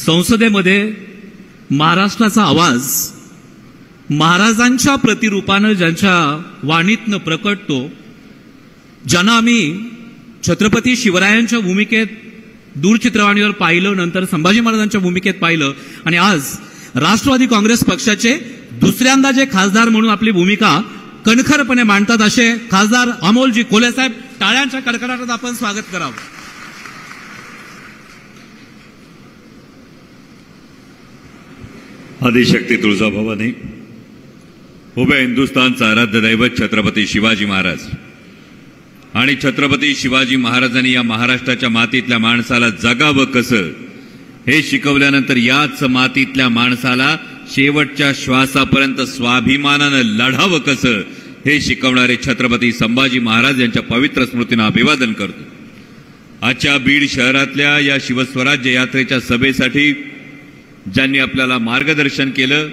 संसदेमध्ये महाराष्ट्राचा आवाज महाराजांच्या प्रतिरूपानं ज्यांच्या वाणीतनं प्रकटतो ज्यांना आम्ही छत्रपती शिवरायांच्या भूमिकेत दूरचित्रवाणीवर पाहिलं नंतर संभाजी महाराजांच्या भूमिकेत पाहिलं आणि आज राष्ट्रवादी काँग्रेस पक्षाचे दुसऱ्यांदा जे खासदार म्हणून आपली भूमिका कणखरपणे मांडतात असे खासदार अमोलजी कोले साहेब टाळ्यांच्या कडकडाटात आपण स्वागत करावं. आदिशक्ती तुळजाभवानी उभ्या हिंदुस्थानचं आराध्य दैवत छत्रपती शिवाजी महाराज. आणि छत्रपती शिवाजी महाराजांनी या महाराष्ट्राच्या मातीतल्या माणसाला जगावं कसं हे शिकवल्यानंतर याच मातीतल्या माणसाला शेवटच्या श्वासापर्यंत स्वाभिमानानं लढावं कसं हे शिकवणारे छत्रपती संभाजी महाराज यांच्या पवित्र स्मृतीनं अभिवादन करतो. आजच्या बीड शहरातल्या या शिवस्वराज्य यात्रेच्या सभेसाठी ज्यांनी आपल्याला मार्गदर्शन केलं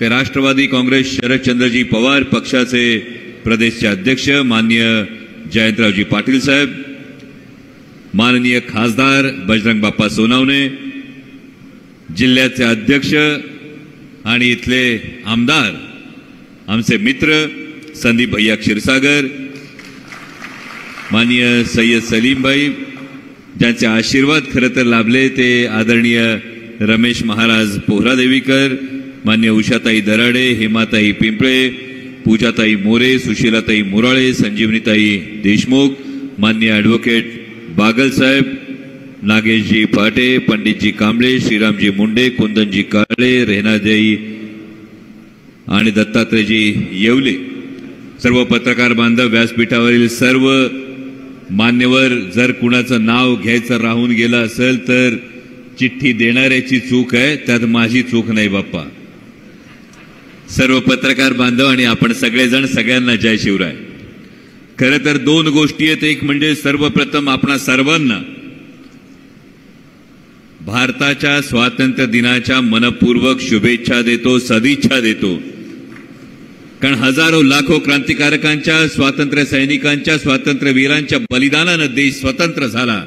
ते राष्ट्रवादी काँग्रेस शरदचंद्रजी पवार पक्षाचे प्रदेशचे अध्यक्ष माननीय जयंतरावजी पाटील साहेब माननीय खासदार बजरंग बाप्पा सोनावणे जिल्ह्याचे अध्यक्ष आणि इथले आमदार आमचे मित्र संदीप भैया क्षीरसागर माननीय सय्यद सलीमभाई ज्यांचे आशीर्वाद खरं तर लाभले ते आदरणीय रमेश महाराज पोहरादेवीकर मान्य उषाताई दराडे हेमाताई पिंपळे पूजाताई मोरे सुशीलाताई मोराळे संजीवनीताई देशमुख मान्य ॲडव्होकेट बागलसाहेब नागेशजी पाटे पंडितजी कांबळे श्रीरामजी मुंडे कुंदनजी काळे रेहनाजाई आणि दत्तात्रयजी येवले. सर्व पत्रकार बांधव व्यासपीठावरील सर्व मान्यवर जर कुणाचं नाव घ्यायचं राहून गेलं असेल तर चिठ्ठी देणाऱ्याची चूक आहे त्यात माझी चूक नाही बाप्पा. सर्व पत्रकार बांधव आणि आपण सगळेजण सगळ्यांना जय शिवराय. खरं तर दोन गोष्टी आहेत. एक म्हणजे सर्वप्रथम आपणा सर्वांना भारताच्या स्वातंत्र्य दिनाच्या मनपूर्वक शुभेच्छा देतो सदिच्छा देतो. कारण हजारो लाखो क्रांतिकारकांच्या स्वातंत्र्य सैनिकांच्या स्वातंत्र्यवीरांच्या बलिदानानं देश स्वतंत्र झाला.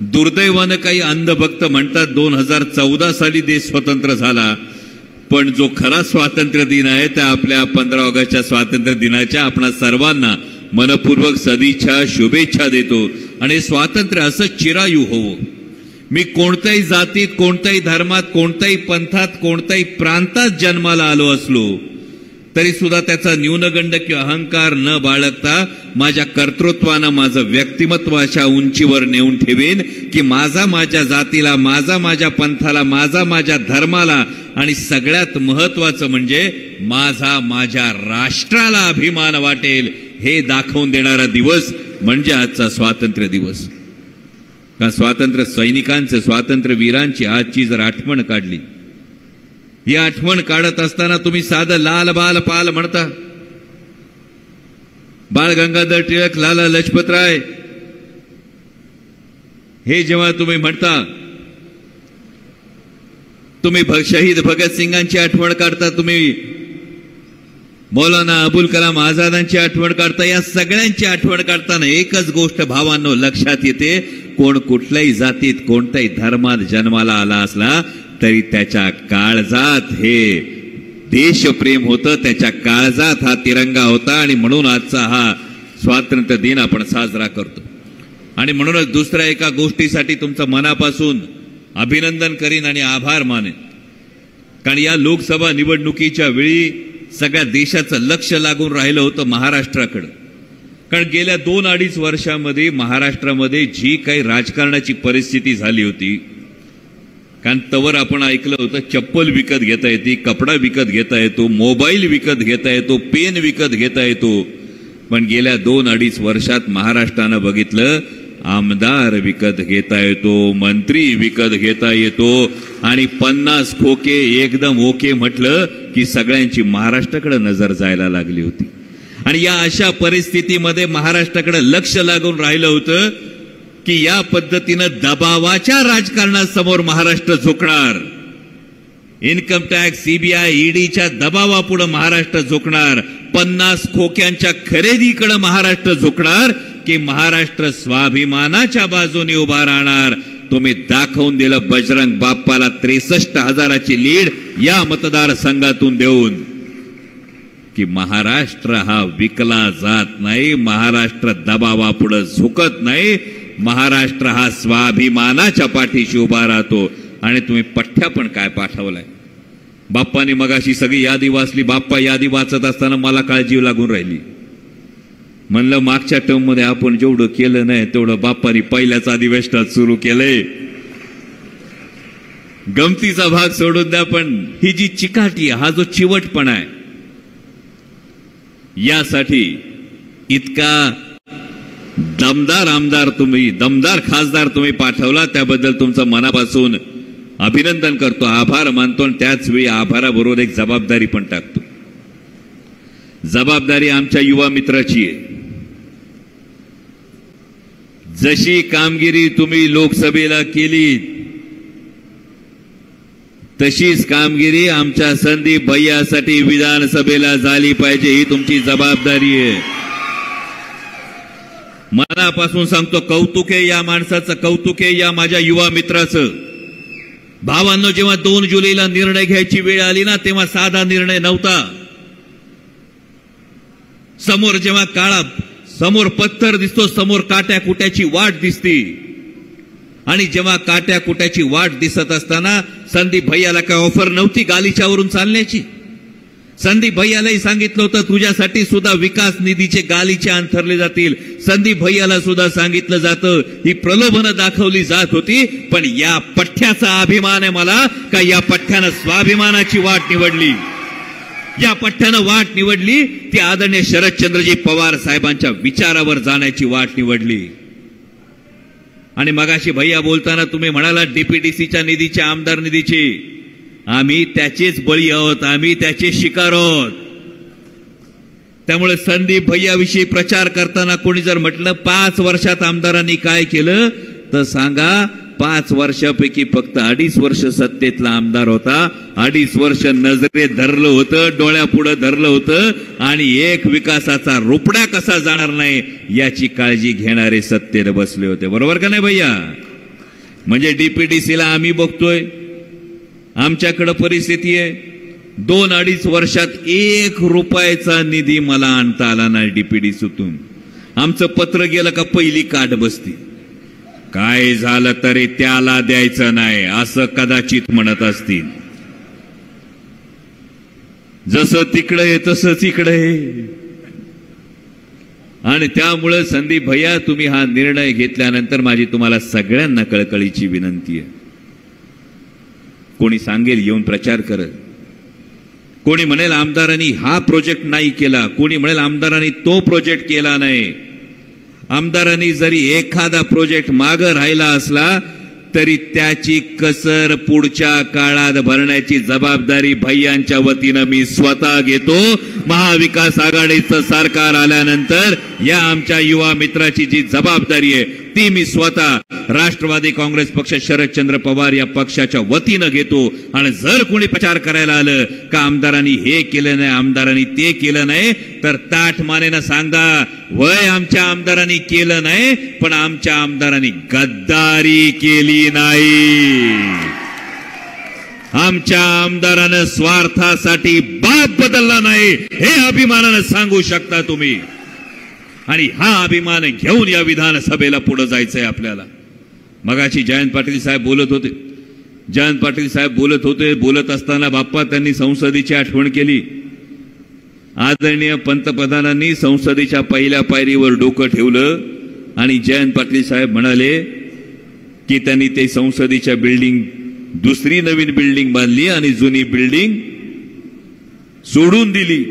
दुर्दैवानं काही अंधभक्त म्हणतात दोन हजार चौदा साली देश स्वतंत्र झाला. पण जो खरा स्वातंत्र्य दिन आहे त्या आपल्या पंधरा ऑगस्टच्या स्वातंत्र्य दिनाच्या आपणा सर्वांना मनपूर्वक सदिच्छा शुभेच्छा देतो. आणि स्वातंत्र्य असं चिरायू होवो. मी कोणत्याही जातीत कोणत्याही धर्मात कोणत्याही पंथात कोणत्याही प्रांतात जन्माला आलो असलो तरी सुद्धा त्याचा न्यूनगंड किंवा अहंकार न बाळगता माझ्या कर्तृत्वानं माझं व्यक्तिमत्व अशा उंचीवर नेऊन ठेवेन की माझा माझ्या जातीला माझा माझ्या पंथाला माझा माझ्या धर्माला आणि सगळ्यात महत्वाचं म्हणजे माझा माझ्या राष्ट्राला अभिमान वाटेल. हे दाखवून देणारा दिवस म्हणजे आजचा स्वातंत्र्य दिवस. का स्वातंत्र्य सैनिकांचं स्वातंत्र्य वीरांची आजची जर आठवण काढली ही आठवण काढत असताना तुम्ही साधं लाल बाल पाल म्हणता. बाळ गंगाधर टिळक लाला लजपतराय हे जेव्हा तुम्ही म्हणता तुम्ही शहीद भगतसिंगांची आठवण काढता तुम्ही मौलाना अबुल कलाम आझादांची आठवण काढता या सगळ्यांची आठवण काढताना एकच गोष्ट भावांनो लक्षात येते कोण कुठल्याही जातीत कोणत्याही धर्मात जन्माला आला असला तरी त्याच्या काळजात हे देशप्रेम होतं त्याच्या काळजात हा तिरंगा होता आणि म्हणून आजचा हा स्वातंत्र्य दिन आपण साजरा करतो. आणि म्हणूनच दुसऱ्या एका गोष्टीसाठी तुमचं मनापासून अभिनंदन करीन आणि आभार मानेन. कारण या लोकसभा निवडणुकीच्या वेळी सगळ्या देशाचं लक्ष लागून राहिलं होतं महाराष्ट्राकडं. कारण गेल्या दोन अडीच वर्षामध्ये महाराष्ट्रामध्ये जी काही राजकारणाची परिस्थिती झाली होती कारण तवर आपण ऐकलं होतं चप्पल विकत घेता येते कपडा विकत घेता येतो मोबाईल विकत घेता येतो पेन विकत घेता येतो. पण गेल्या दोन अडीच वर्षात महाराष्ट्रानं बघितलं आमदार विकत घेता येतो मंत्री विकत घेता येतो. आणि पन्नास खोके एकदम ओके म्हटलं की सगळ्यांची महाराष्ट्राकडे नजर जायला लागली होती. आणि या अशा परिस्थितीमध्ये महाराष्ट्राकडे लक्ष लागून राहिलं होतं की या पद्धतीनं दबावाच्या राजकारणासमोर महाराष्ट्र झोकणार. इन्कम टॅक्स सीबीआय ईडीच्या दबावापुढे महाराष्ट्र झोकणार. पन्नास खोक्यांच्या खरेदीकडे महाराष्ट्र झोकणार की महाराष्ट्र स्वाभिमानाच्या बाजूने उभा राहणार. तुम्ही दाखवून दिलं बजरंग बाप्पाला त्रेसष्ट हजाराची लीड या मतदारसंघातून देऊन. की महाराष्ट्र हा विकला जात नाही महाराष्ट्र दबावापुढे झुकत नाही महाराष्ट्र हा स्वाभिमानाच्या पाठीशी उभा राहतो. आणि तुम्ही पठ्ठ्या पण काय पाठवलाय? बाप्पाने मगाशी सगळी यादी वाचली. बाप्पा यादी वाचत असताना मला काळजी लागून राहिली. म्हणलं मागच्या टर्ममध्ये आपण जेवढं केलं नाही तेवढं बाप्पानी पहिल्याच अधिवेशनात सुरू केलंय. गमतीचा भाग सोडून द्या पण ही जी चिकाटी आहे, हा जो चिवटपणा आहे यासाठी इतका दमदार आमदार तुम्ही दमदार खासदार तुम्ही पाठवला त्याबद्दल तुमचं मनापासून अभिनंदन करतो आभार मानतो आणि त्याच वेळी आभाराबरोबर एक जबाबदारी पण टाकतो. जबाबदारी आमच्या युवा मित्राची आहे. जशी कामगिरी तुम्ही लोकसभेला केली तशीच कामगिरी आमच्या संदीप भैयासाठी विधानसभेला झाली पाहिजे ही तुमची जबाबदारी आहे. मनापासून सांगतो कौतुक आहे या माणसाचं कौतुक आहे या माझ्या युवा मित्राचं. भावांनो जेव्हा दोन जुलैला निर्णय घ्यायची वेळ आली ना तेव्हा साधा निर्णय नव्हता. समोर जेव्हा काळा समोर पत्थर दिसतो समोर काट्या कुट्याची वाट दिसती. आणि जेव्हा काट्या कुट्याची वाट दिसत असताना संदीप भैयाला काय ऑफर नव्हती गालीच्यावरून चालण्याची? संदीप भैयालाही सांगितलं होतं तुझ्यासाठी सुद्धा विकास निधीचे गालीचे अंथरले जातील. संदीप भैयाला सुद्धा सांगितलं जातं ही प्रलोभनं दाखवली जात होती पण या पठ्ठ्याचा अभिमान आहे मला का या पठ्ठ्यानं स्वाभिमानाची वाट निवडली? या पठ्ठ्यानं वाट निवडली ती आदरणीय शरदचंद्रजी पवार साहेबांच्या विचारावर जाण्याची वाट निवडली. आणि मगाशी भैया बोलताना तुम्ही म्हणाला डीपीडीसीच्या निधीचे आमदार निधीचे. आम्ही त्याचेच बळी आहोत आम्ही त्याचे शिकार आहोत. त्यामुळे संदीप भैयाविषयी प्रचार करताना कोणी जर म्हटलं पाच वर्षात आमदारांनी काय केलं तर सांगा पाच वर्षापैकी फक्त अडीच वर्ष सत्तेतला आमदार होता. अडीच वर्ष नजरेत धरलं होतं डोळ्यापुढं धरलं होतं आणि एक विकासाचा रोपडा कसा जाणार नाही याची काळजी घेणारे सत्तेत बसले होते. बरोबर का नाही भैया? म्हणजे डीपीडीसीला आम्ही बघतोय. आमच्याकडं परिस्थिती आहे. दोन अडीच वर्षात एक रुपयाचा निधी मला आणता आला नाही डीपीडीसीतून आमचं पत्र गेलं का पहिली काट बसती. काय झालं तरी त्याला द्यायचं नाही असं कदाचित म्हणत असतील. जसं तिकडं आहे तसंच इकडं आहे. आणि त्यामुळं संदीप भैया तुम्ही हा निर्णय घेतल्यानंतर माझी तुम्हाला सगळ्यांना कळकळीची विनंती आहे. कोणी सांगेल येऊन प्रचार करत कोणी म्हणेल आमदारांनी हा प्रोजेक्ट नाही केला. कोणी म्हणेल आमदारांनी तो प्रोजेक्ट केला नाही. आमदारांनी जरी एखादा प्रोजेक्ट मागं राहिला असला तरी त्याची कसर पुढच्या काळात भरण्याची जबाबदारी भैयांच्या वतीनं मी स्वतः घेतो. महाविकास आघाडीचं सरकार आल्यानंतर या आमच्या युवा मित्राची जी जबाबदारी आहे ती मी स्वतः राष्ट्रवादी काँग्रेस पक्ष शरदचंद्र पवार या पक्षाच्या वतीनं घेतो. आणि जर कोणी प्रचार करायला आलं का आमदारांनी हे केलं नाही आमदारांनी ते केलं नाही तर ताठ मानेनं सांगा वय आमच्या आमदारांनी केलं नाही पण आमच्या आमदारांनी गद्दारी केली नाही. आमच्या आमदारानं स्वार्थासाठी बाप बदलला नाही हे अभिमानानं सांगू शकता तुम्ही. आणि हा अभिमान घेऊन या विधानसभेला पुढे जायचंय आपल्याला. मगाशी जयंत पाटील साहेब बोलत होते. जयंत पाटील साहेब बोलत होते बोलत असताना बाप्पा त्यांनी संसदेची आठवण केली. आदरणीय पंतप्रधानांनी संसदेच्या पहिल्या पायरीवर डोकं ठेवलं आणि जयंत पाटील साहेब म्हणाले की त्यांनी ते संसदेच्या बिल्डिंग दुसरी नवीन बिल्डिंग बांधली आणि जुनी बिल्डिंग सोडून दिली.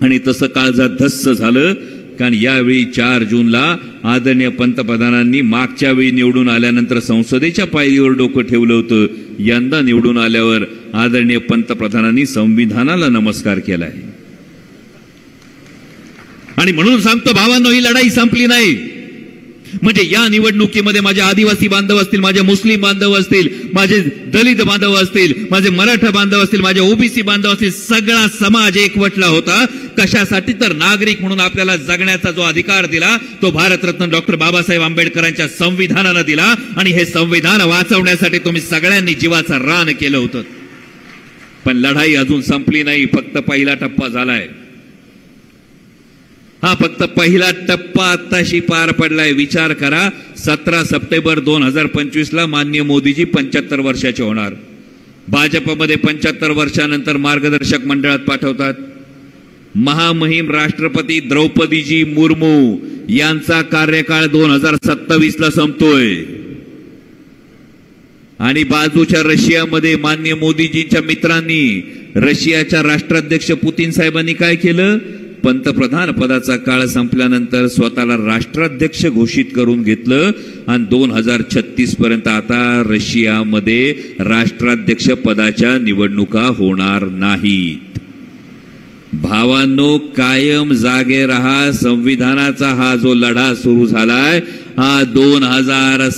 आणि तसं काळजात धस्स झालं कारण यावेळी चार जूनला आदरणीय पंतप्रधानांनी मागच्या वेळी निवडून आल्यानंतर संसदेच्या पायरीवर डोकं ठेवलं होतं. यंदा निवडून आल्यावर आदरणीय पंतप्रधानांनी संविधानाला नमस्कार केलाय आणि म्हणून सांगतो भावांनो ही लढाई संपली नाही. म्हणजे या निवडणुकीमध्ये माझे आदिवासी बांधव असतील माझे मुस्लिम बांधव असतील माझे दलित बांधव असतील माझे मराठा बांधव असतील माझे ओबीसी बांधव असतील सगळा समाज एकवटला होता. कशासाठी? तर नागरिक म्हणून आपल्याला जगण्याचा जो अधिकार दिला तो भारतरत्न डॉक्टर बाबासाहेब आंबेडकरांच्या संविधानानं दिला. आणि हे संविधान वाचवण्यासाठी तुम्ही सगळ्यांनी जीवाचं रान केलं होतं. पण लढाई अजून संपली नाही फक्त पहिला टप्पा झालाय. हा फक्त पहिला टप्पा आत्ताशी पार पडलाय. विचार करा सतरा सप्टेंबर दोन हजार पंचवीसला मान्य मोदीजी पंच्याहत्तर वर्षाचे होणार. भाजपमध्ये पंच्याहत्तर वर्षानंतर मार्गदर्शक मंडळात पाठवतात. महामहिम राष्ट्रपती द्रौपदीजी मुर्मू यांचा कार्यकाळ दोन हजार सत्तावीसला संपतोय. आणि बाजूच्या रशियामध्ये मान्य मोदीजींच्या मित्रांनी रशियाच्या राष्ट्राध्यक्ष पुतीन साहेबांनी काय केलं? पंतप्रधान पदाचा काळ संपल्यानंतर स्वतःला राष्ट्राध्यक्ष घोषित करून घेतलं आणि दोन हजार छत्तीस पर्यंत आता रशियामध्ये राष्ट्राध्यक्ष पदाच्या निवडणुका होणार नाहीत. भावांनो कायम जागे रहा. संविधानाचा हा जो लढा सुरू झालाय हा दोन हजार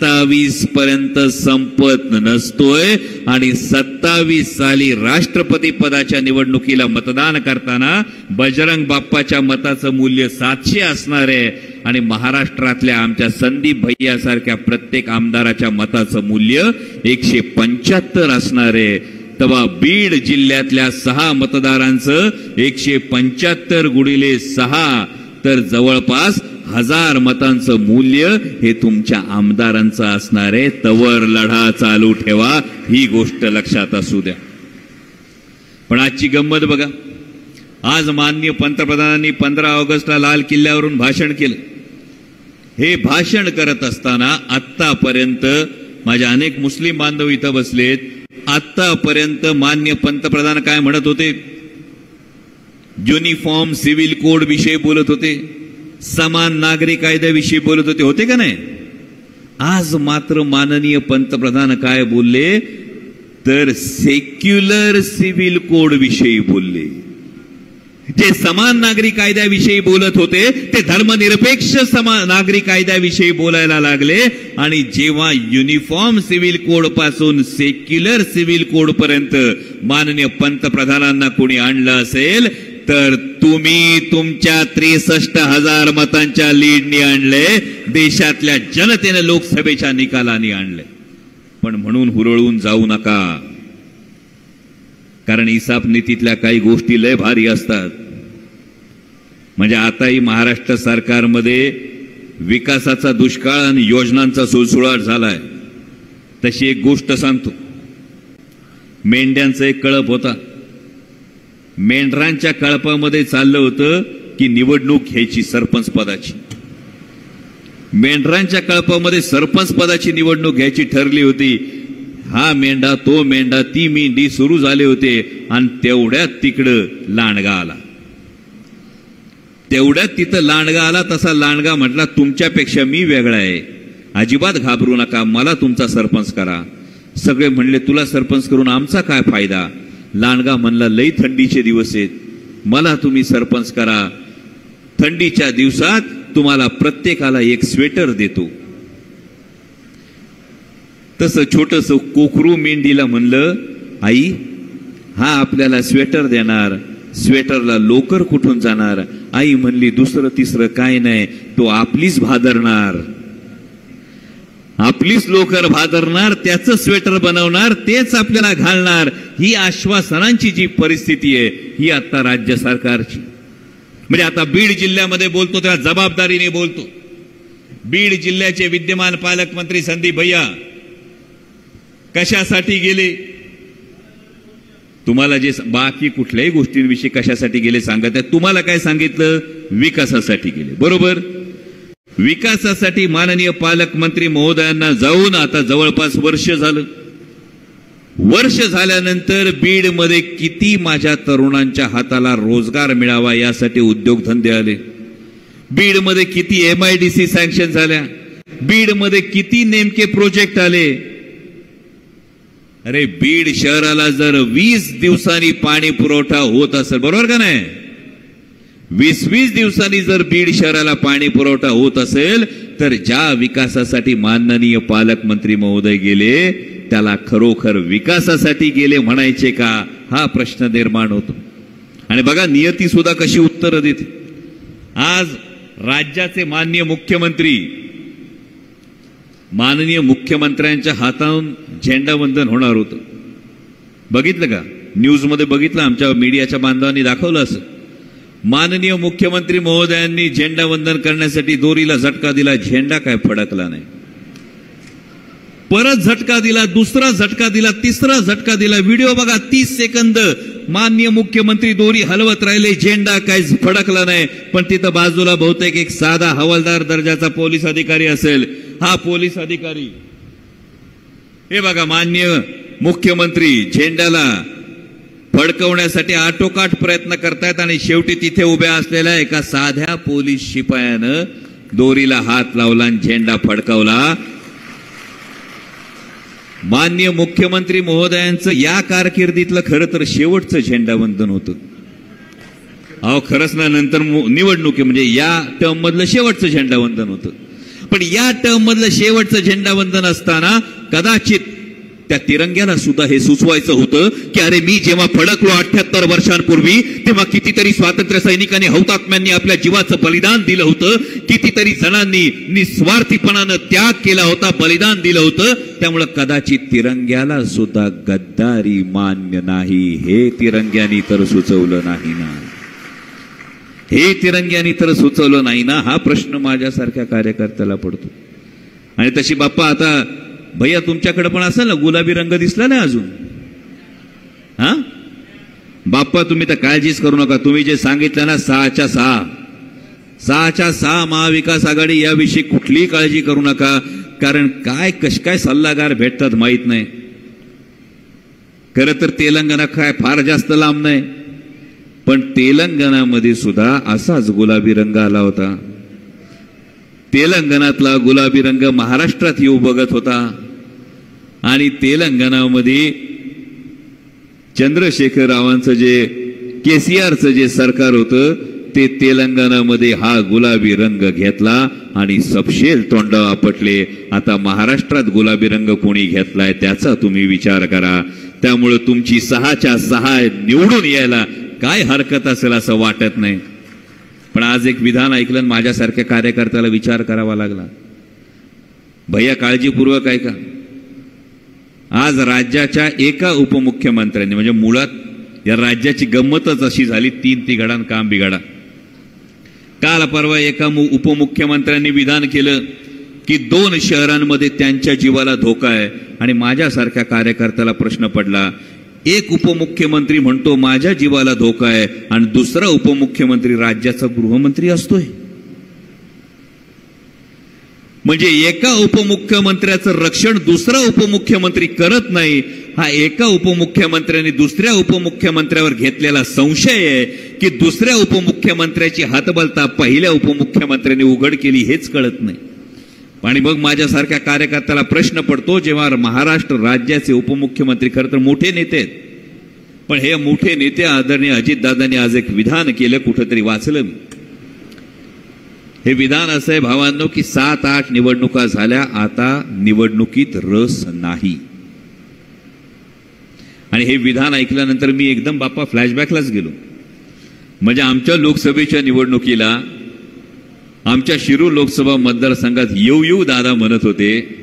सत्तावीस पर्यंत संपत नसतोय. आणि सत्तावीस साली राष्ट्रपती पदाच्या निवडणुकीला मतदान करताना बजरंग बाप्पाच्या मताचं मूल्य सातशे असणार आहे. आणि महाराष्ट्रातल्या आमच्या संदीप भैयासारख्या प्रत्येक आमदाराच्या मताचं मूल्य एकशे पंच्याहत्तर असणार आहे. तेव्हा बीड जिल्ह्यातल्या सहा मतदारांचं एकशे पंच्याहत्तर गुणिले सहा. तर जवळपास हजार मतांचं मूल्य हे तुमच्या आमदारांचं असणार आहे. तवर लढा चालू ठेवा. ही गोष्ट लक्षात असू द्या. पण आजची गंमत बघा. आज मान्य पंतप्रधानांनी पंधरा ऑगस्टला लाल किल्ल्यावरून भाषण केलं. हे भाषण करत असताना आत्तापर्यंत माझे अनेक मुस्लिम बांधव इथं बसलेत. आत्तापर्यंत मान्य पंतप्रधान काय म्हणत होते? युनिफॉर्म सिव्हिल कोड विषयी बोलत होते. समान नागरी कायद्याविषयी बोलत होते होते का नाही? आज मात्र माननीय पंतप्रधान काय बोलले? तर सेक्युलर सिव्हिल कोड विषयी बोलले. जे समान नागरी कायद्याविषयी बोलत होते ते धर्मनिरपेक्ष समान नागरी कायद्याविषयी बोलायला लागले आणि जेव्हा युनिफॉर्म सिव्हिल कोडपासून सेक्युलर सिव्हिल कोड पर्यंत माननीय पंतप्रधानांना कोणी आणलं असेल तर तुम्ही तुमच्या त्रेसष्ट हजार मतांच्या लीडनी आणले देशातल्या जनतेने लोकसभेच्या निकालाने आणले. पण म्हणून हुरळून जाऊ नका. कारण इसाप नीतीतल्या काही गोष्टी लय भारी असतात. म्हणजे आताही महाराष्ट्र सरकारमध्ये विकासाचा दुष्काळ आणि योजनांचा सुळसुळाट झालाय. तशी एक गोष्ट सांगतो. मेंढ्यांचा एक कळप होता. मेंढरांच्या कळपामध्ये चाललं होतं की निवडणूक घ्यायची सरपंच पदाची. मेंढरांच्या कळपामध्ये सरपंच पदाची निवडणूक घ्यायची ठरली होती. हा मेंढा तो मेंढा ती मेंढी सुरू झाले होते आणि तेवढ्यात तिकडं लांडगा आला. तेवढ्यात तिथं लांडगा आला तसा लांडगा म्हटला तुमच्यापेक्षा मी वेगळा आहे. अजिबात घाबरू नका मला तुमचा सरपंच करा. सगळे म्हणले तुला सरपंच करून आमचा काय फायदा? लांडगा म्हणला लई थंडीचे दिवस आहेत. मला तुम्ही सरपंच करा. थंडीच्या दिवसात तुम्हाला प्रत्येकाला एक स्वेटर देतो. तसं छोटस कोकरू मेंढीला म्हणलं आई हा आपल्याला स्वेटर देणार. स्वेटरला लोकर कुठून जाणार? आई म्हणली दुसरं तिसरं काय नाही तो आपलीच भादरणार. आपलीच लोकर भादरणार त्याचं स्वेटर बनवणार तेच आपल्याला घालणार ही आश्वासनांची जी परिस्थिती आहे ही आता राज्य सरकारची. म्हणजे आता बीड जिल्ह्यामध्ये बोलतो तेव्हा जबाबदारीने बोलतो. बीड जिल्ह्याचे विद्यमान पालकमंत्री संदीप भैया कशासाठी गेले? तुम्हाला जे बाकी कुठल्याही गोष्टींविषयी कशासाठी गेले सांगत आहे तुम्हाला काय सांगितलं? विकासासाठी गेले. बरोबर? विकासासाठी माननीय पालकमंत्री महोदयांना जाऊन आता जवळपास वर्ष झालं. वर्ष झाल्यानंतर बीडमध्ये किती माझ्या तरुणांच्या हाताला रोजगार मिळावा यासाठी उद्योगधंदे आले. बीडमध्ये किती M I D C sanction झाल्या बीडमध्ये किती नेमके प्रोजेक्ट आले. अरे बीड शहराला जर वीस दिवसांनी पाणी पुरवठा होत असेल बरोबर का नाही? वीस वीस दिवसांनी जर बीड शहराला पाणी पुरवठा होत असेल तर ज्या विकासासाठी माननीय पालकमंत्री महोदय गेले त्याला खरोखर विकासासाठी गेले म्हणायचे का? हा प्रश्न निर्माण होतो. आणि बघा नियती सुद्धा कशी उत्तरं देते. आज राज्याचे माननीय मुख्यमंत्री माननीय मुख्यमंत्र्यांच्या हाताहून झेंडावंदन होणार होतं. बघितलं का? न्यूजमध्ये बघितलं आमच्या मीडियाच्या बांधवांनी दाखवलं असं. माननीय मुख्यमंत्री महोदयांनी झेंडावंदन करण्यासाठी दोरीला झटका दिला झेंडा काय फडकला नाही. परत झटका दिला दुसरा झटका दिला तिसरा झटका दिला. व्हिडिओ बघा तीस सेकंद. माननीय मुख्यमंत्री दोरी हलवत राहिले झेंडा काय फडकला नाही. पण तिथं बाजूला बहुतेक एक साधा हवालदार दर्जाचा पोलीस अधिकारी असेल. हा पोलीस अधिकारी. हे बघा माननीय मुख्यमंत्री झेंड्याला फडकवण्यासाठी आटोकाट प्रयत्न करतायत आणि शेवटी तिथे उभ्या असलेल्या एका साध्या पोलीस शिपायानं दोरीला हात लावला आणि झेंडा फडकवला. मान्य मुख्यमंत्री महोदयांचं या कारकिर्दीतलं खरं तर शेवटचं झेंडावंदन होतं. अहो खरंच ना नंतर मु- निवडणुकी म्हणजे या टर्म मधलं शेवटचं झेंडावंदन होतं. पण या टर्म मधलं शेवटचं झेंडावंदन असताना कदाचित त्या तिरंग्याला सुद्धा हे सुचवायचं होतं की अरे मी जेव्हा फडकलो अठ्याहत्तर वर्षांपूर्वी तेव्हा कितीतरी स्वातंत्र्य सैनिकांनी हौतात्म्यांनी आपल्या जीवाचं बलिदान दिलं होतं. कितीतरी जणांनी निस्वार्थीपणानं त्याग केला होता बलिदान दिलं होतं. त्यामुळं कदाचित तिरंग्याला सुद्धा गद्दारी मान्य नाही. हे तिरंग्यानी तर सुचवलं नाही ना. हे तिरंग्यानी तर सुचवलं नाही ना. हा प्रश्न माझ्यासारख्या कार्यकर्त्याला पडतो. आणि तशी बाप्पा आता भैया तुमच्याकडे पण असेल ना? गुलाबी रंग दिसला नाही अजून? हा? बाप्पा तुम्ही तर काळजीच करू नका. तुम्ही जे सांगितलं ना सहाच्या सहा. सहाच्या सहा महाविकास आघाडी याविषयी कुठलीही काळजी करू नका. कारण काय कश काय सल्लागार भेटतात माहीत नाही. खरं तर तेलंगणा काय फार जास्त लांब नाही. पण तेलंगणामध्ये सुद्धा असाच गुलाबी रंग आला होता. तेलंगणातला गुलाबी रंग महाराष्ट्रात येऊ बघत होता. आणि तेलंगणामध्ये चंद्रशेखर रावांचं जे केसीआरचं जे सरकार होतं ते तेलंगणामध्ये हा गुलाबी रंग घेतला आणि सपशेल तोंड आपटले. आता महाराष्ट्रात गुलाबी रंग कोणी घेतलाय त्याचा तुम्ही विचार करा. त्यामुळे तुमची सहाच्या सहा निवडून यायला काय हरकत असेल असं वाटत नाही. पण आज एक विधान ऐकलं आणि माझ्यासारख्या कार्यकर्त्याला विचार करावा लागला. भैया काळजीपूर्वक ऐका. आज राज्याच्या एका उपमुख्यमंत्र्यांनी म्हणजे मुळात या राज्याची गंमतच अशी झाली तीन तिघडा आणि काम बिघाडा. काल परवा एका मु- उपमुख्यमंत्र्यांनी विधान केलं की दोन शहरांमध्ये त्यांच्या जीवाला धोका आहे आणि माझ्यासारख्या कार्यकर्त्याला प्रश्न पडला एक उपमुख्यमंत्री म्हणतो माझ्या जीवाला धोका आहे. आणि दुसरा उपमुख्यमंत्री राज्याचा गृहमंत्री असतोय. म्हणजे एका उपमुख्यमंत्र्याचं रक्षण दुसरा उपमुख्यमंत्री करत नाही हा एका उपमुख्यमंत्र्याने दुसऱ्या उपमुख्यमंत्र्यावर घेतलेला संशय आहे की दुसऱ्या उपमुख्यमंत्र्याची हातबलता पहिल्या उपमुख्यमंत्र्यांनी उघड केली हेच कळत नाही. आणि मग माझ्यासारख्या कार्यकर्त्याला प्रश्न पडतो जेव्हा महाराष्ट्र राज्याचे उपमुख्यमंत्री खरं तर मोठे नेते आहेत. पण हे मोठे नेते आदरणीय अजितदादांनी आज एक विधान केलं कुठंतरी वाचलं हे विधान असं आहे भावांनो की सात आठ निवडणुका झाल्या आता निवडणुकीत रस नाही. आणि हे विधान ऐकल्यानंतर मी एकदम बाप्पा फ्लॅशबॅकलाच गेलो. म्हणजे आमच्या लोकसभेच्या निवडणुकीला आमच्या शिरूर लोकसभा मतदारसंघात येऊ येऊ दादा म्हणत होते.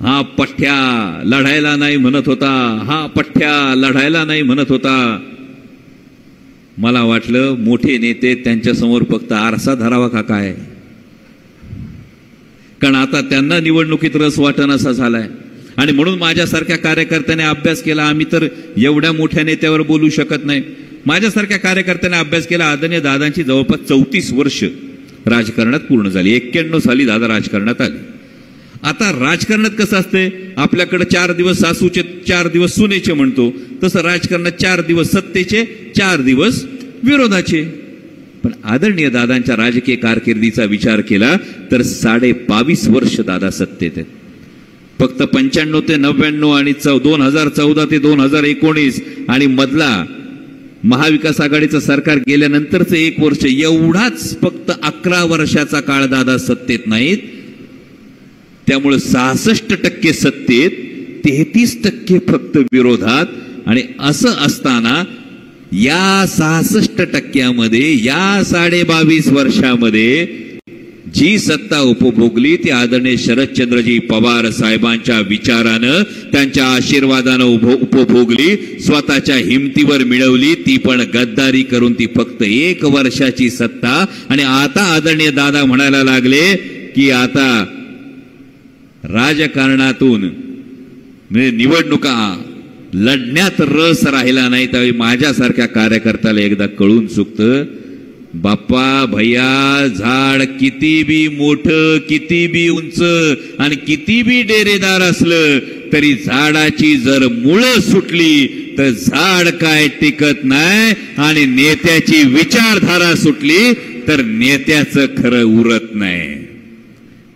हा पठ्ठ्या लढायला नाही म्हणत होता. हा पठ्ठ्या लढायला नाही म्हणत होता. मला वाटलं मोठे नेते त्यांच्यासमोर फक्त आरसा धरावा का काय? कारण आता त्यांना निवडणुकीत रस वाटण असा झालाय. आणि म्हणून माझ्यासारख्या कार्यकर्त्याने अभ्यास केला. आम्ही तर एवढ्या मोठ्या नेत्यावर बोलू शकत नाही. माझ्यासारख्या कार्यकर्त्याने अभ्यास केला आदरणीय दादांची जवळपास चौतीस वर्ष राजकारणात पूर्ण झाली. एक्क्याण्णव साली दादा राजकारणात आले. आता राजकारणात कसं असते? आपल्याकडे चार दिवस सासूचे चार दिवस सुनेचे म्हणतो. तसं राजकारणात चार दिवस सत्तेचे चार दिवस विरोधाचे. पण आदरणीय दादांच्या राजकीय कारकिर्दीचा विचार केला तर साडे बावीस वर्ष दादा सत्तेत आहेत. फक्त पंच्याण्णव ते नव्याण्णव आणि चौ दोन हजार चौदा ते दोन हजार एकोणीस आणि मधला महाविकास आघाडीचं सरकार गेल्यानंतरचं एक वर्ष एवढाच फक्त अकरा वर्षाचा काळ दादा सत्तेत नाहीत. त्यामुळे सहासष्ट टक्के सत्तेत तेहतीस टक्के फक्त विरोधात. आणि असं असताना या सहासष्ट टक्क्यामध्ये या साडे बावीस वर्षामध्ये जी सत्ता उपभोगली ती आदरणीय शरदचंद्रजी पवार साहेबांच्या विचारानं त्यांच्या आशीर्वादानं उपभोगली स्वतःच्या हिमतीवर मिळवली ती पण गद्दारी करून ती फक्त एक वर्षाची सत्ता. आणि आता आदरणीय दादा म्हणायला लागले की आता राजकारणातून म्हणजे निवडणुका लढण्यात रस राहिला नाही त्यावेळी माझ्यासारख्या कार्यकर्त्याला एकदा कळून चुकतं. बाप्पा भैया झाड किती बी मोठं किती बी उंच आणि किती बी डेरेदार असलं तरी झाडाची जर मुळं सुटली तर झाड काय टिकत नाही आणि नेत्याची विचारधारा सुटली तर नेत्याचं खरं उरत नाही.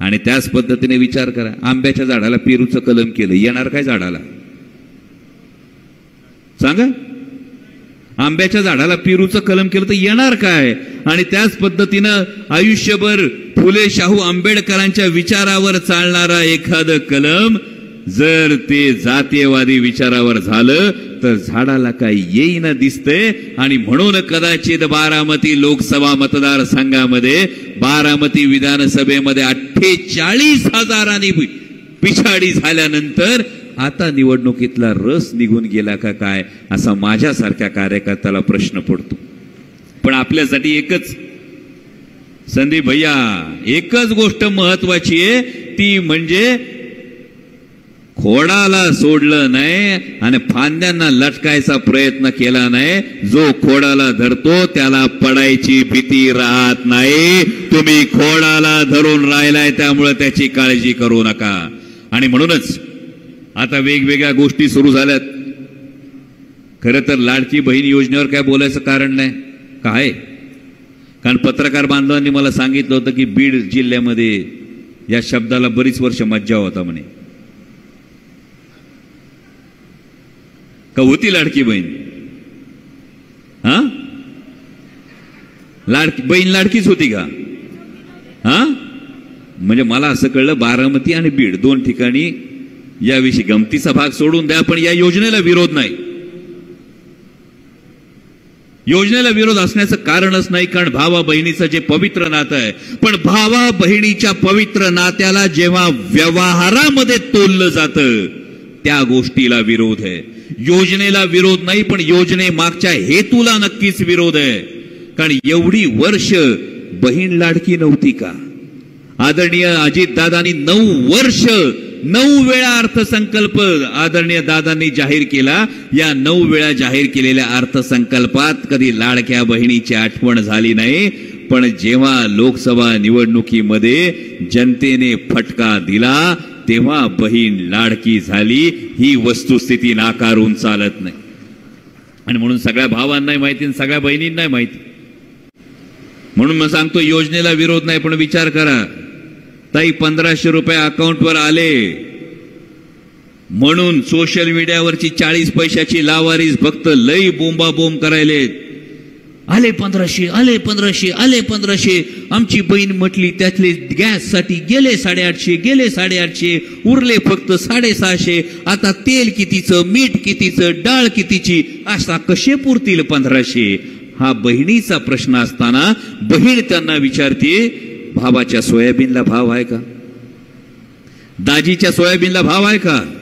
आणि त्याच पद्धतीने विचार करा. आंब्याच्या झाडाला पेरूचं कलम केलं. येणार काय झाडाला? सांगा. आंब्याच्या झाडाला पेरूचं कलम केलं तर येणार काय? आणि त्याच पद्धतीनं आयुष्यभर फुले शाहू आंबेडकरांच्या विचारावर चालणारा एखादं कलम जर ते जातीयवादी विचारावर झालं तर झाडाला काही येईना दिसतंय. आणि म्हणून कदाचित बारामती लोकसभा मतदारसंघामध्ये बारामती विधानसभेमध्ये अठ्ठेचाळीस हजारांनी पिछाडी झाल्यानंतर आता निवडणुकीतला रस निघून गेला का काय असा माझ्यासारख्या कार्यकर्त्याला प्रश्न पडतो. पण आपल्यासाठी एकच. संदीप भैया एकच गोष्ट महत्वाची आहे ती म्हणजे खोडाला सोडलं नाही आणि फांद्यांना लटकायचा प्रयत्न केला नाही. जो खोडाला धरतो त्याला पडायची भीती राहत नाही. तुम्ही खोडाला धरून राहिलाय त्यामुळे त्याची काळजी करू नका. आणि म्हणूनच आता वेगवेगळ्या गोष्टी सुरू झाल्यात. खरं तर लाडकी बहीण योजनेवर काय बोलायचं कारण नाही. काय? कारण पत्रकार बांधवांनी मला सांगितलं होतं की बीड जिल्ह्यामध्ये या शब्दाला बरीच वर्ष मज्जा होता म्हणे. का होती लाडकी बहीण? हा? लाडकी बहीण लाडकीच होती का? हा? म्हणजे मला असं कळलं बारामती आणि बीड दोन ठिकाणी याविषयी गमतीचा भाग सोडून द्या पण या योजनेला विरोध नाही. योजनेला विरोध असण्याचं कारणच नाही कारण भावा बहिणीचं जे पवित्र नातं आहे पण भावा बहिणीच्या पवित्र नात्याला जेव्हा व्यवहारामध्ये तोललं जातं त्या गोष्टीला विरोध आहे. योजनेला विरोध नाही पण योजने मागच्या हेतूला नक्कीच विरोध आहे. कारण एवढी वर्ष बहीण लाडकी नव्हती का? आदरणीय अजितदादांनी नऊ वर्ष नऊ वेळा अर्थसंकल्प आदरणीय दादांनी जाहीर केला. या नऊ वेळा जाहीर केलेल्या अर्थसंकल्पात कधी लाडक्या बहिणीची आठवण झाली नाही पण जेव्हा लोकसभा निवडणुकीमध्ये जनतेने फटका दिला तेव्हा बहीण लाडकी झाली. ही वस्तुस्थिती नाकारून चालत नाही. आणि म्हणून सगळ्या भावांनाही माहिती आणि सगळ्या बहिणींनाही माहिती. म्हणून मग सांगतो योजनेला विरोध नाही पण विचार करा. ताई पंधराशे रुपये अकाउंटवर आले. म्हणून सोशल मीडियावरची चाळीस पैशाची लावारीस फक्त लई बोंबा बोंब करायले आले पंधराशे आले पंधराशे आले पंधराशे. आमची बहीण म्हटली त्यातले गॅससाठी गेले साडेआठशे गेले साडेआठशे उरले फक्त साडेसहाशे. आता तेल कितीचं मीठ कितीचं डाळ कितीची असा कसे पुरतील पंधराशे? हा बहिणीचा प्रश्न असताना बहीण त्यांना विचारते भावाच्या सोयाबीनला भाव आहे का? दाजीच्या सोयाबीनला भाव आहे का?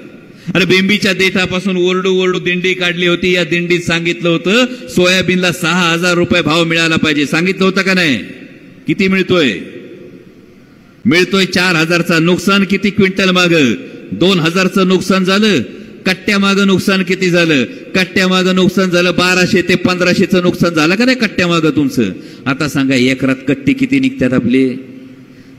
अरे बेंबीच्या देठापासून ओरडू ओरडू दिंडी काढली होती. या दिंडीत सांगितलं होतं सोयाबीनला सहा हजार रुपये भाव मिळाला पाहिजे. सांगितलं होतं का नाही? किती मिळतोय? मिळतोय चार हजारचा नुकसान किती क्विंटल माग? दोन हजारचं नुकसान झालं कट्ट्यामागं नुकसान किती झालं? कट्ट्यामागं नुकसान झालं बाराशे ते पंधराशेचं नुकसान झालं का नाही कट्ट्यामागं तुमचं? आता सांगा एकरात कट्टे किती निघतात आपले?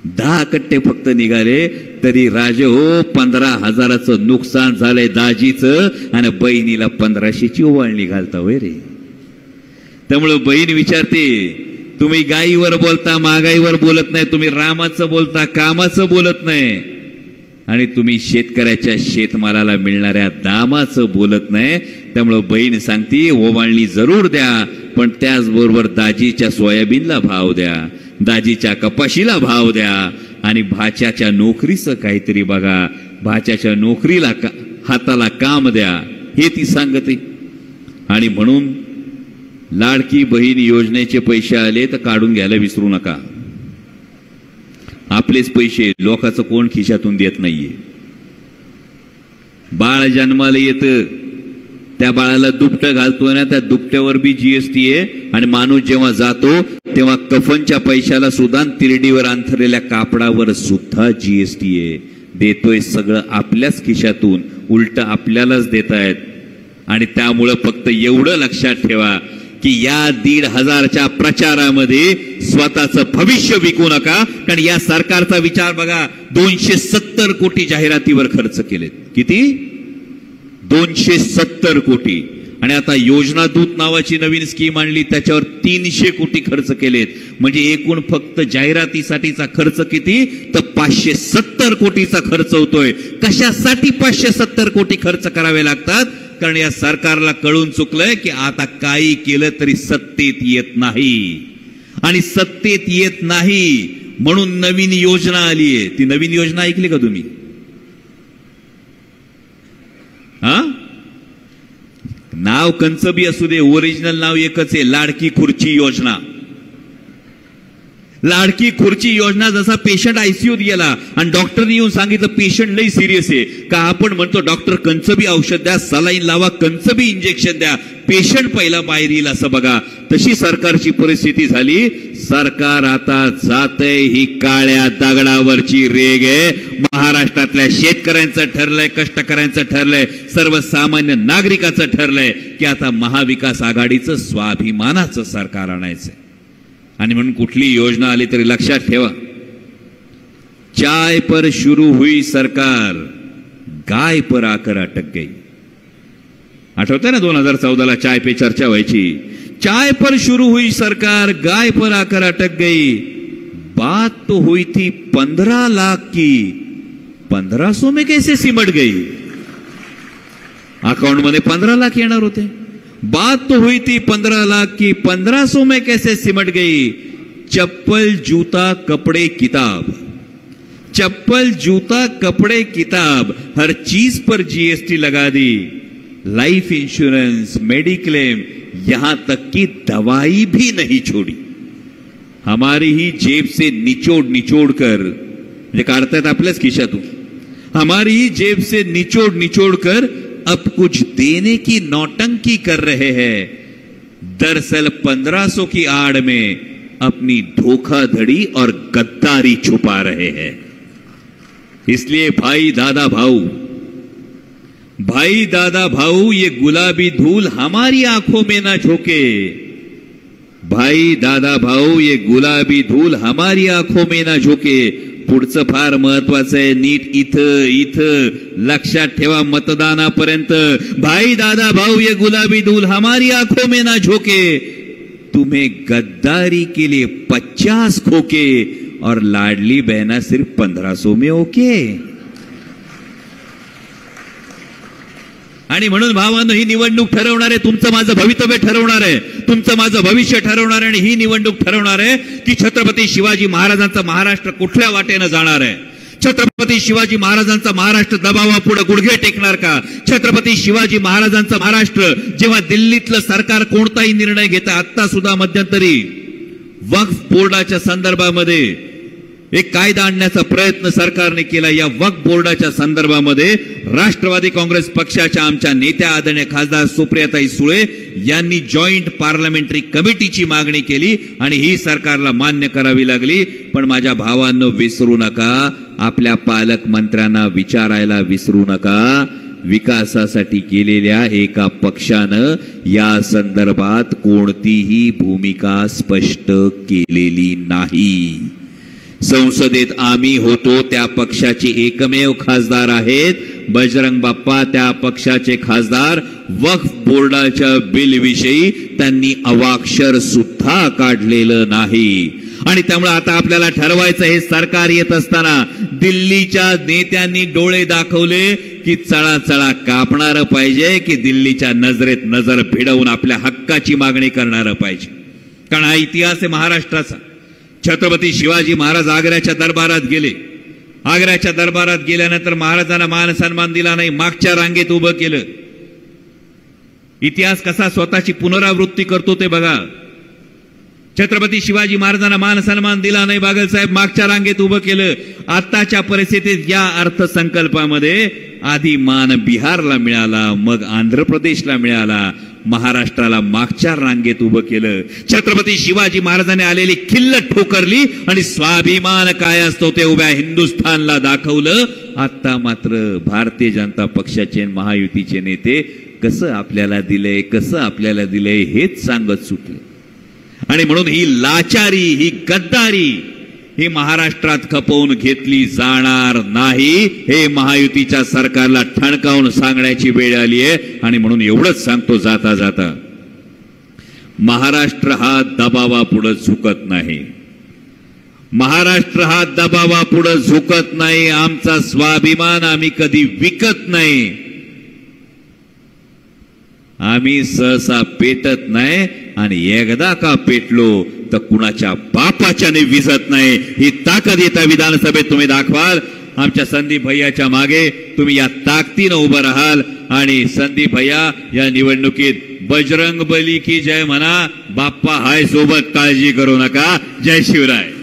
दहा कट्टे फक्त निघाले तरी राजे हो पंधरा हजाराचं नुकसान झालंय दाजीचं आणि बहिणीला पंधराशेची ओवाळणी घालता वय रे. त्यामुळं बहीण विचारते तुम्ही गायीवर बोलता महागाईवर बोलत नाही तुम्ही रामाचं बोलता कामाचं बोलत नाही आणि तुम्ही शेतकऱ्याच्या शेतमालाला मिळणाऱ्या दामाचं बोलत नाही. त्यामुळं बहीण सांगती ओवाळणी जरूर द्या पण त्याचबरोबर दाजीच्या सोयाबीनला भाव द्या दाजीच्या कपाशीला भाव द्या. आणि भाच्याच्या नोकरीचं काहीतरी बघा. भाच्याच्या नोकरीला का, हाताला काम द्या हे ती सांगते. आणि म्हणून लाडकी बहीण योजनेचे पैसे आले तर काढून घ्यायला विसरू नका. आपलेच पैसे लोकांचं कोण खिशातून देत नाहीये. बाळ जन्माला येतं त्या बाळाला दुपटं घालतोय ना त्या दुपट्यावर बी जीएसटी आहे आणि माणूस जेव्हा जातो तेव्हा कफनच्या पैशाला सुद्धा तिरडीवर अंथरलेल्या कापडावर सुद्धा जीएसटी आहे. देतोय सगळं आपल्याच खिशातून उलट आपल्यालाच देत आहेत आणि त्यामुळं फक्त एवढं लक्षात ठेवा की या दीड हजारच्या प्रचारामध्ये स्वतःचं भविष्य विकू नका कारण या सरकारचा विचार बघा दोनशे सत्तर कोटी जाहिरातीवर खर्च केलेत. किती? दोनशे सत्तर कोटी. आणि आता योजना दूत नावाची नवीन स्कीम आणली त्याच्यावर तीनशे कोटी खर्च केलेत. म्हणजे एकूण फक्त जाहिरातीसाठीचा खर्च किती? तर पाचशे सत्तर कोटीचा खर्च होतोय. कशासाठी पाचशे सत्तर कोटी खर्च करावे लागतात? कारण या सरकारला कळून चुकलंय की आता काही केलं तरी सत्तेत येत नाही. आणि सत्तेत येत नाही म्हणून नवीन योजना आली आहे. ती नवीन योजना ऐकली का तुम्ही? हा? नाव कंचबी असू दे ओरिजिनल नाव एकच आहे लाडकी खुर्ची योजना. लाडकी खुर्ची योजना जसा पेशंट आयसीयूत गेला आणि डॉक्टरने येऊन सांगितलं पेशंट लई सिरियस आहे. का आपण म्हणतो डॉक्टर कंचबी औषध द्या सलाईन लावा कंचबी इंजेक्शन द्या. पेशंट पहिला बाहेर येईल असं बघा. तशी सरकारची परिस्थिती झाली. सरकार आता जातय ही काळ्या दगडावरची रेग आहे. महाराष्ट्रातल्या शेतकऱ्यांचं ठरलंय कष्टकऱ्यांचं ठरलंय सर्वसामान्य नागरिकाचं ठरलंय की आता महाविकास आघाडीचं स्वाभिमानाचं सरकार आणायचं आणि म्हणून कुठली योजना आली तरी लक्षात ठेवा. चाय पर शुरू हुई सरकार गाय पर आकर अटक गई. आठवतंय ना दोन हजार चौदाला चाय पे चर्चा व्हायची? चाय पर शुरू हुई सरकार गाय पर आकर अटक गई. बात तो हुई थी पंद्रह लाख की. पंधरा सो में कैसे सिमट गई? अकाउंटमध्ये पंधरा लाख येणार होते. बात तो हुई थी पंद्रह लाख की, पंद्रह सौ में कैसे सिमट गई? चप्पल, जूता, कपड़े, किताब। चप्पल, जूता, कपड़े, किताब, हर चीज़ पर जीएसटी लगा दी। लाइफ इंश्योरेंस मेडिक्लेम यहाँ तक कि दवाई भी नहीं छोड़ी। हमारी ही जेब से निचोड़ निचोड़ कर म्हणजे काढतायत आपल्याच खिशातून हमारी ही जेब से निचोड़ निचोड़ कर अब कुछ देने की नौटंकी कर रहे हैं। दरअसल 1500 की आड़ में अपनी धोखाधड़ी और गद्दारी छुपा रहे हैं। इसलिए भाई दादा भाऊ, भाई दादा भाऊ, ये गुलाबी धूल हमारी आँखों में ना झोंके। भाई दादा भाऊ ये गुलाबी धूल हमारी आंखों में ना झोके। पुढचं फार महत्वाचं आहे नीट इथं इथं लक्षात ठेवा मतदानापर्यंत. भाई दादा भाऊ ये गुलाबी धूल हमारी आंखों में ना झोके। तुम्हें गद्दारी के लिए पचास खोके और लाडली बहना सिर्फ पंधरा सो में ओके। आणि म्हणून भावानं ही निवडणूक ठरवणार आहे तुमचं माझं भवितव्य ठरवणार आहे. तुमचं माझं भविष्य ठरवणार आहे आणि ही निवडणूक ठरवणार आहे की छत्रपती शिवाजी महाराजांचा महाराष्ट्र कुठल्या वाटेनं जाणार आहे? छत्रपती शिवाजी महाराजांचा महाराष्ट्र दबावापुढे गुडघे टेकणार का? छत्रपती शिवाजी महाराजांचा महाराष्ट्र जेव्हा दिल्लीतलं सरकार कोणताही निर्णय घेतं आता सुद्धा मध्यंतरी वक्फ बोर्डाच्या संदर्भामध्ये एक कायदा आणण्याचा प्रयत्न सरकारने केला या वक्फ बोर्डाच्या संदर्भामध्ये राष्ट्रवादी काँग्रेस पक्षाच्या आमच्या नेत्या आदरणीय खासदार सुप्रियाताई सुळे यांनी जॉईंट पार्लमेंटरी कमिटीची मागणी केली आणि ही सरकारला मान्य करावी लागली. पण माझ्या भावांनो विसरू नका. आपल्या पालकमंत्र्यांना विचारायला विसरू नका. विकासासाठी केलेल्या एका पक्षानं या संदर्भात कोणतीही भूमिका स्पष्ट केलेली नाही. संसदेत आम्ही होतो त्या पक्षाचे एकमेव खासदार आहेत. बजरंग बाप्पा त्या पक्षाचे खासदार. वक्फ बोर्डाच्या बिल विषयी त्यांनी अवाक्षर सुद्धा काढलेलं नाही. आणि त्यामुळे आता आपल्याला ठरवायचं हे सरकार येत असताना दिल्लीच्या नेत्यांनी डोळे दाखवले की चळा चळा कापणारं पाहिजे की दिल्लीच्या नजरेत नजर भिडवून आपल्या हक्काची मागणी करणारं पाहिजे. कारण हा इतिहास आहे महाराष्ट्राचा. छत्रपती शिवाजी महाराज आग्र्याच्या दरबारात गेले. आग्र्याच्या दरबारात गेल्यानंतर महाराजांना मान सन्मान दिला नाही मागच्या रांगेत उभं केलं. इतिहास कसा स्वतःची पुनरावृत्ती करतो ते बघा. छत्रपती शिवाजी महाराजांना मान सन्मान दिला नाही बागल साहेब मागच्या रांगेत उभं केलं. आताच्या परिस्थितीत या अर्थसंकल्पामध्ये आधी मान बिहारला मिळाला मग आंध्र प्रदेशला मिळाला महाराष्ट्राला मागच्या रांगेत उभं केलं. छत्रपती शिवाजी महाराजांनी आलेली खिल्लत ठोकरली आणि स्वाभिमान काय असतो ते उभ्या हिंदुस्थानला दाखवलं. आता मात्र भारतीय जनता पक्षाचे महायुतीचे नेते कसं आपल्याला दिलंय कसं आपल्याला दिलंय हेच सांगत सुटले. आणि म्हणून ही लाचारी ही गद्दारी ही महाराष्ट्रात खपवून घेतली जाणार नाही. हे महायुतीच्या सरकारला ठणकावून सांगण्याची वेळ आली आहे. आणि म्हणून एवढंच सांगतो जाता जाता. महाराष्ट्र हा दबावापुढे झुकत नाही. महाराष्ट्र हा दबावापुढे झुकत नाही. आमचा स्वाभिमान आम्ही कधी विकत नाही. आम्ही सहसा पेटत नाही. आणि एकदा का पेटलो तर कुणाच्या बापाच्याने विजत नाही. ही ताकद येत्या विधानसभेत तुम्ही दाखवाल. आमच्या संदीप भैयाच्या मागे तुम्ही या ताकदीनं उभं राहाल. आणि संदीप भैया या निवडणुकीत बजरंग बली की जय म्हणा. बाप्पा हाय सोबत काळजी करू नका. जय शिवराय.